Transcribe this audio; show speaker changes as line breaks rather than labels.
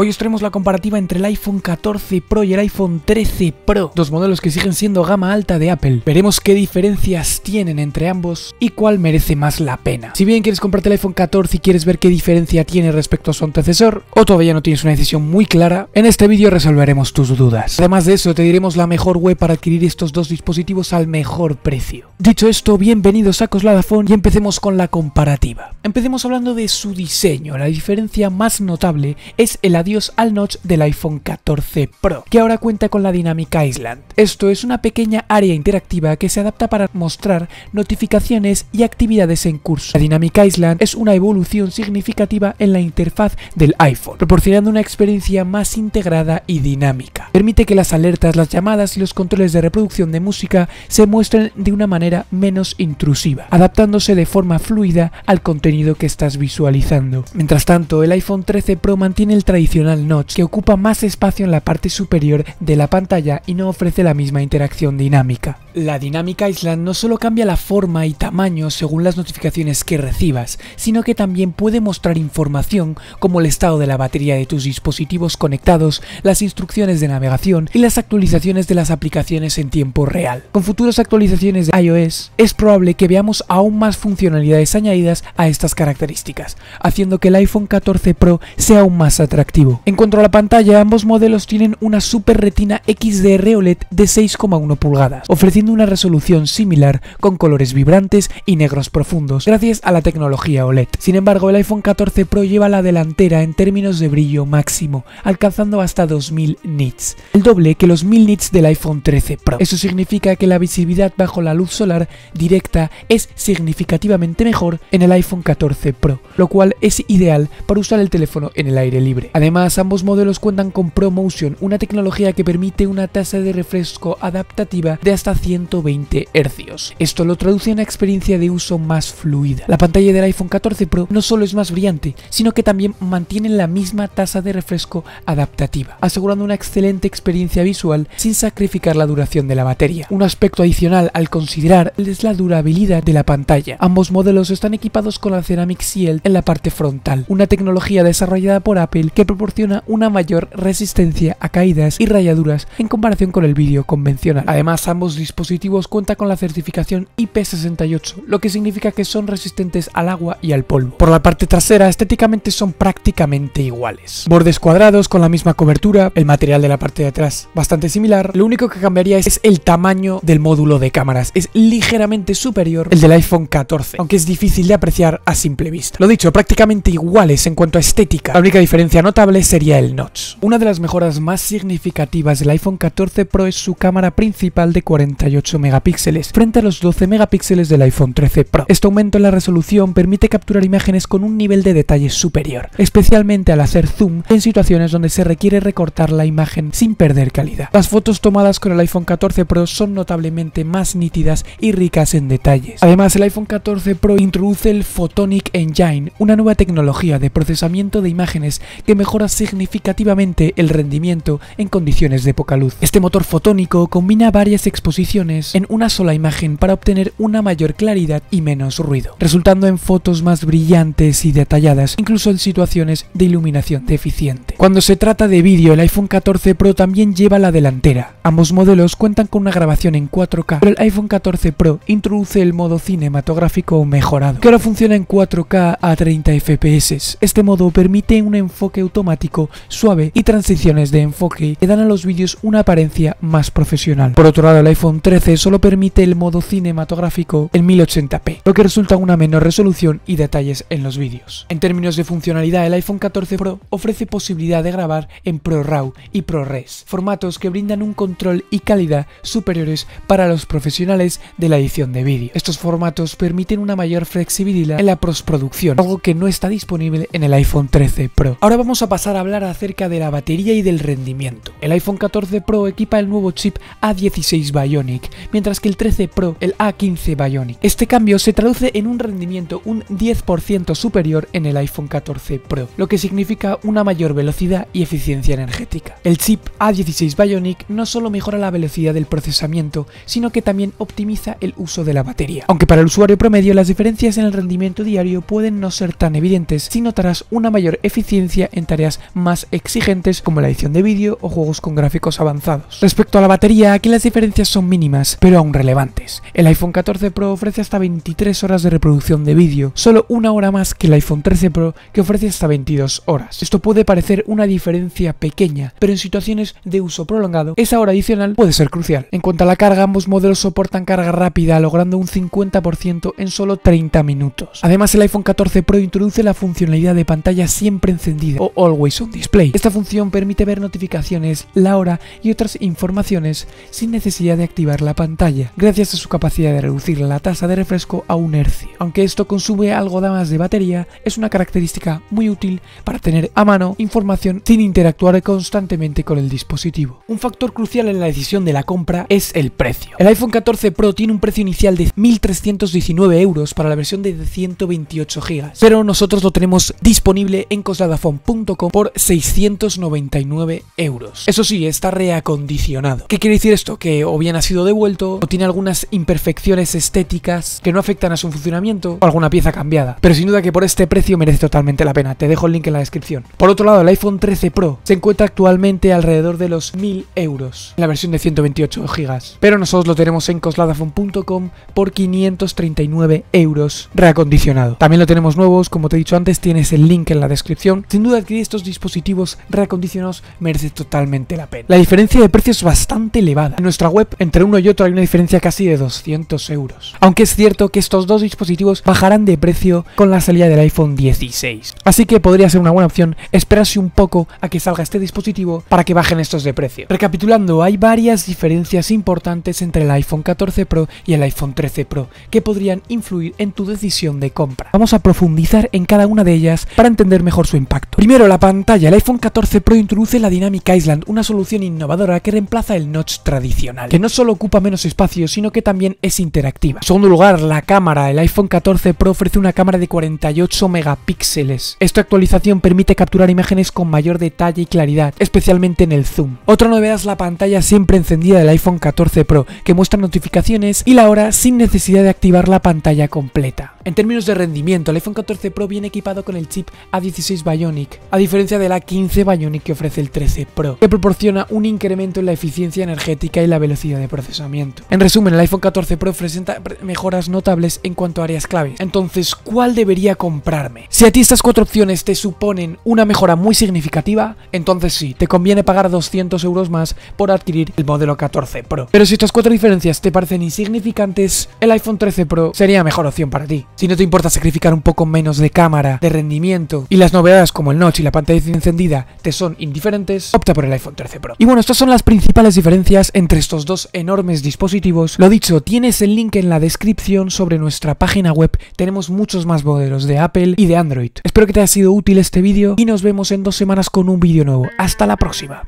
Hoy os traemos la comparativa entre el iPhone 14 Pro y el iPhone 13 Pro, dos modelos que siguen siendo gama alta de Apple. Veremos qué diferencias tienen entre ambos y cuál merece más la pena. Si bien quieres comprarte el iPhone 14 y quieres ver qué diferencia tiene respecto a su antecesor, o todavía no tienes una decisión muy clara, en este vídeo resolveremos tus dudas. Además de eso, te diremos la mejor web para adquirir estos dos dispositivos al mejor precio. Dicho esto, bienvenidos a Cosladafone y empecemos con la comparativa. Empecemos hablando de su diseño. La diferencia más notable es el adiós al notch del iPhone 14 Pro, que ahora cuenta con la Dynamic Island. Esto es una pequeña área interactiva que se adapta para mostrar notificaciones y actividades en curso. La Dynamic Island es una evolución significativa en la interfaz del iPhone, proporcionando una experiencia más integrada y dinámica. Permite que las alertas, las llamadas y los controles de reproducción de música se muestren de una manera menos intrusiva, adaptándose de forma fluida al contenido que estás visualizando. Mientras tanto, el iPhone 13 Pro mantiene el tradicional notch que ocupa más espacio en la parte superior de la pantalla y no ofrece la misma interacción dinámica. La Dynamic Island no solo cambia la forma y tamaño según las notificaciones que recibas, sino que también puede mostrar información como el estado de la batería de tus dispositivos conectados, las instrucciones de navegación y las actualizaciones de las aplicaciones en tiempo real. Con futuras actualizaciones de iOS, es probable que veamos aún más funcionalidades añadidas a estas características, haciendo que el iPhone 14 Pro sea aún más atractivo. En cuanto a la pantalla, ambos modelos tienen una Super Retina XDR OLED de 6,1 pulgadas, ofreciendo una resolución similar con colores vibrantes y negros profundos, gracias a la tecnología OLED. Sin embargo, el iPhone 14 Pro lleva la delantera en términos de brillo máximo, alcanzando hasta 2000 nits, el doble que los 1000 nits del iPhone 13 Pro. Eso significa que la visibilidad bajo la luz solar directa es significativamente mejor en el iPhone 14 Pro, lo cual es ideal para usar el teléfono en el aire libre. Además, ambos modelos cuentan con ProMotion, una tecnología que permite una tasa de refresco adaptativa de hasta 120 Hz. Esto lo traduce en una experiencia de uso más fluida. La pantalla del iPhone 14 Pro no solo es más brillante, sino que también mantiene la misma tasa de refresco adaptativa, asegurando una excelente experiencia visual sin sacrificar la duración de la batería. Un aspecto adicional al considerar es la durabilidad de la pantalla. Ambos modelos están equipados con la Ceramic Shield en la parte frontal, una tecnología desarrollada por Apple que proporciona una mayor resistencia a caídas y rayaduras en comparación con el vídeo convencional. Además, ambos dispositivos cuentan con la certificación IP68, lo que significa que son resistentes al agua y al polvo. Por la parte trasera, estéticamente son prácticamente iguales. Bordes cuadrados con la misma cobertura, el material de la parte de atrás bastante similar, lo único que cambiaría es el tamaño del módulo de cámaras, es ligeramente superior el del iPhone 14, aunque es difícil de apreciar a simple vista. Lo dicho, prácticamente iguales en cuanto a estética, la única diferencia notable sería el notch. Una de las mejoras más significativas del iPhone 14 Pro es su cámara principal de 48 megapíxeles, frente a los 12 megapíxeles del iPhone 13 Pro. Este aumento en la resolución permite capturar imágenes con un nivel de detalle superior, especialmente al hacer zoom en situaciones donde se requiere recortar la imagen sin perder calidad. Las fotos tomadas con el iPhone 14 Pro son notablemente más nítidas y ricas en detalles. Además, el iPhone 14 Pro introduce el Photonic Engine, una nueva tecnología de procesamiento de imágenes que mejora significativamente el rendimiento en condiciones de poca luz. Este motor fotónico combina varias exposiciones en una sola imagen para obtener una mayor claridad y menos ruido, resultando en fotos más brillantes y detalladas, incluso en situaciones de iluminación deficiente. Cuando se trata de vídeo, el iPhone 14 Pro también lleva la delantera. Ambos modelos cuentan con una grabación en 4K, pero el iPhone 14 Pro introduce el modo cinematográfico mejorado, que ahora funciona en 4K a 30 FPS. Este modo permite un enfoque automático suave y transiciones de enfoque que dan a los vídeos una apariencia más profesional. Por otro lado, el iPhone 13 solo permite el modo cinematográfico en 1080p, lo que resulta una menor resolución y detalles en los vídeos. En términos de funcionalidad, el iPhone 14 Pro ofrece posibilidad de grabar en ProRAW y ProRes, formatos que brindan un control y calidad superiores para los profesionales de la edición de vídeo. Estos formatos permiten una mayor flexibilidad en la postproducción, algo que no está disponible en el iPhone 13 Pro. Ahora vamos a pasar a hablar acerca de la batería y del rendimiento. El iPhone 14 Pro equipa el nuevo chip A16 Bionic Bionic, mientras que el 13 Pro el A15 Bionic. Este cambio se traduce en un rendimiento un 10% superior en el iPhone 14 Pro, lo que significa una mayor velocidad y eficiencia energética. El chip A16 Bionic no solo mejora la velocidad del procesamiento, sino que también optimiza el uso de la batería. Aunque para el usuario promedio las diferencias en el rendimiento diario pueden no ser tan evidentes, si notarás una mayor eficiencia en tareas más exigentes como la edición de vídeo o juegos con gráficos avanzados. Respecto a la batería, aquí las diferencias son mínimas, pero aún relevantes. El iPhone 14 Pro ofrece hasta 23 horas de reproducción de vídeo, solo una hora más que el iPhone 13 Pro que ofrece hasta 22 horas. Esto puede parecer una diferencia pequeña, pero en situaciones de uso prolongado, esa hora adicional puede ser crucial. En cuanto a la carga, ambos modelos soportan carga rápida, logrando un 50% en solo 30 minutos. Además, el iPhone 14 Pro introduce la funcionalidad de pantalla siempre encendida o Always on Display. Esta función permite ver notificaciones, la hora y otras informaciones sin necesidad de activar la pantalla, gracias a su capacidad de reducir la tasa de refresco a un hercio. Aunque esto consume algo más de batería, es una característica muy útil para tener a mano información sin interactuar constantemente con el dispositivo. Un factor crucial en la decisión de la compra es el precio. El iPhone 14 Pro tiene un precio inicial de 1.319 euros para la versión de 128 GB, pero nosotros lo tenemos disponible en cosladafone.com por 699 euros. Eso sí, está reacondicionado. ¿Qué quiere decir esto? Que o bien ha sido devuelto, o tiene algunas imperfecciones estéticas que no afectan a su funcionamiento, o alguna pieza cambiada. Pero sin duda que por este precio merece totalmente la pena. Te dejo el link en la descripción. Por otro lado, el iPhone 13 Pro se encuentra actualmente alrededor de los 1000 euros, en la versión de 128 GB. Pero nosotros lo tenemos en cosladafone.com por 539 euros reacondicionado. También lo tenemos nuevos, como te he dicho antes, tienes el link en la descripción. Sin duda adquirir estos dispositivos reacondicionados merece totalmente la pena. La diferencia de precio es bastante elevada. En nuestra web, entre uno y otro hay una diferencia casi de 200 euros. Aunque es cierto que estos dos dispositivos bajarán de precio con la salida del iPhone 16. Así que podría ser una buena opción esperarse un poco a que salga este dispositivo para que bajen estos de precio. Recapitulando, hay varias diferencias importantes entre el iPhone 14 Pro y el iPhone 13 Pro que podrían influir en tu decisión de compra. Vamos a profundizar en cada una de ellas para entender mejor su impacto. Primero, la pantalla. El iPhone 14 Pro introduce la Dynamic Island, una solución innovadora que reemplaza el notch tradicional, que no solo ocupa menos espacio, sino que también es interactiva. En segundo lugar, la cámara. El iPhone 14 Pro ofrece una cámara de 48 megapíxeles. Esta actualización permite capturar imágenes con mayor detalle y claridad, especialmente en el zoom. Otra novedad es la pantalla siempre encendida del iPhone 14 Pro, que muestra notificaciones y la hora sin necesidad de activar la pantalla completa. En términos de rendimiento, el iPhone 14 Pro viene equipado con el chip A16 Bionic, a diferencia del A15 Bionic que ofrece el 13 Pro, que proporciona un incremento en la eficiencia energética y la velocidad de procesamiento. En resumen, el iPhone 14 Pro presenta mejoras notables en cuanto a áreas claves. Entonces, ¿cuál debería comprarme? Si a ti estas cuatro opciones te suponen una mejora muy significativa, entonces sí, te conviene pagar 200 euros más por adquirir el modelo 14 Pro. Pero si estas cuatro diferencias te parecen insignificantes, el iPhone 13 Pro sería mejor opción para ti. Si no te importa sacrificar un poco menos de cámara, de rendimiento y las novedades como el notch y la pantalla encendida te son indiferentes, opta por el iPhone 13 Pro. Y bueno, estas son las principales diferencias entre estos dos enormes dispositivos. Lo dicho, tienes el link en la descripción sobre nuestra página web. Tenemos muchos más modelos de Apple y de Android. Espero que te haya sido útil este vídeo y nos vemos en dos semanas con un vídeo nuevo. Hasta la próxima.